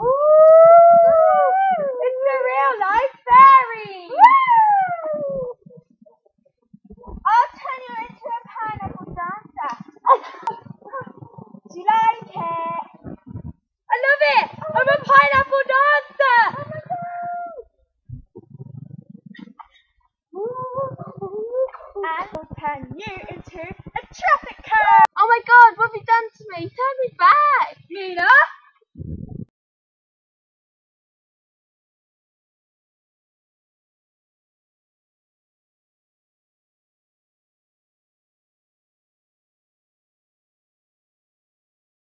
Ooh! It's a real life fairy. We'll turn you into a traffic cone. Oh my god, what have you done to me? Turn me back. Nina,